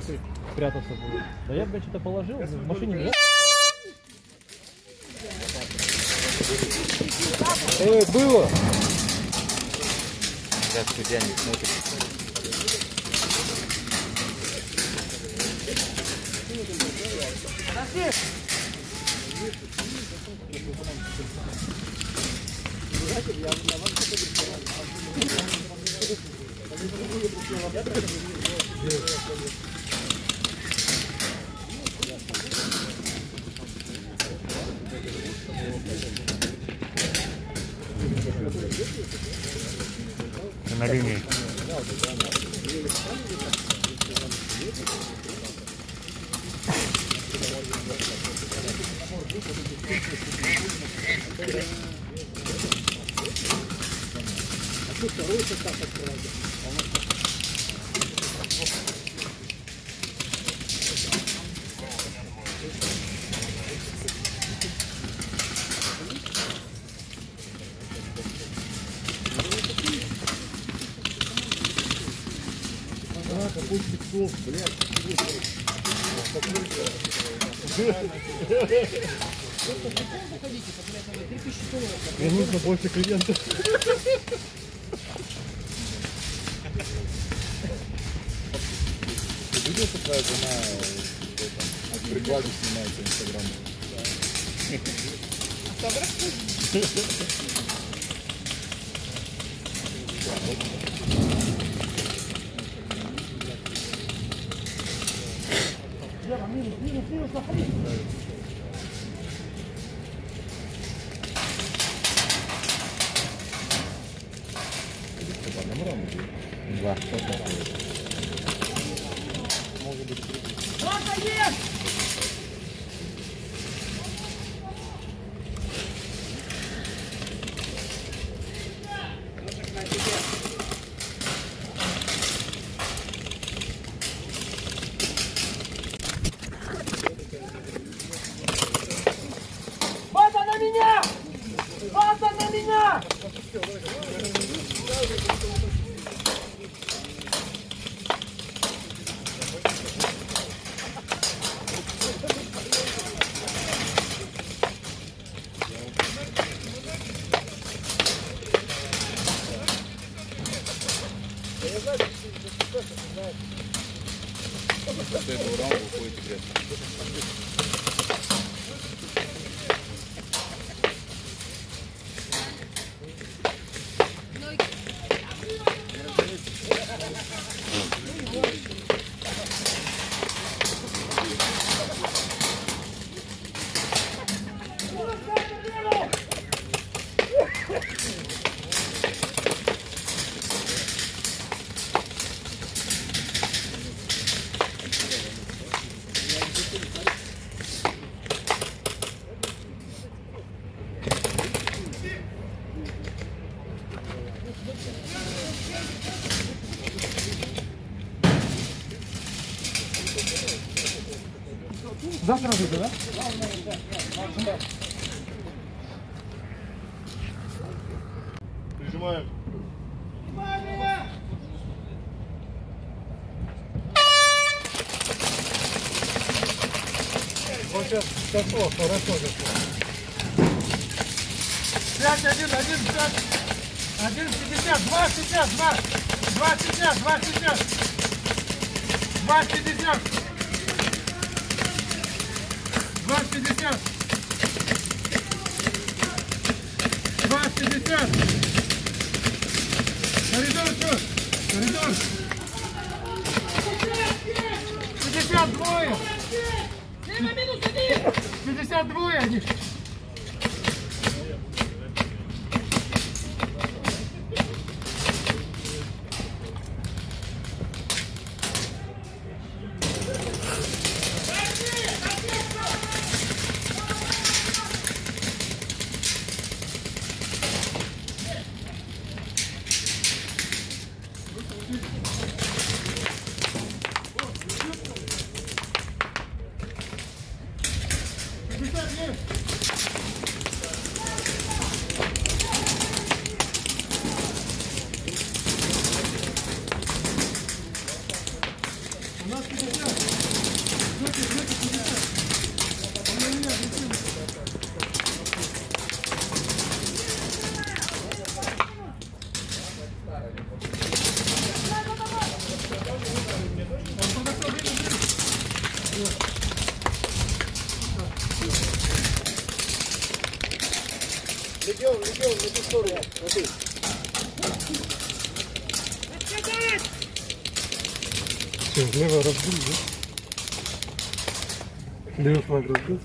сейчас прятаться буду. Да я, блядь, что-то положил, в машине лежал. Эй, было! Да, судья не смотрит. На линии. Мне нужно больше клиентов. Видел, что твоя жена этом, прикладе снимается в Инстаграме? По одному раунду? Два. Бата Cenourão ou coisa Thank you. Завтра выйду, да? Прижимаем. Вот сейчас дошло, хорошо дошло. Пять, один, один, пять. Один пятьдесят, два пятьдесят, два. Два пятьдесят, два пятьдесят. Два пятьдесят. Два пятьдесят. Два пятьдесят. Коридор, что? Коридор. Пятьдесят двое. Пятьдесят двое они. Легион, легион, на ту сторону. Смотри. Все, лево разбил, да? Левый флаг разбил.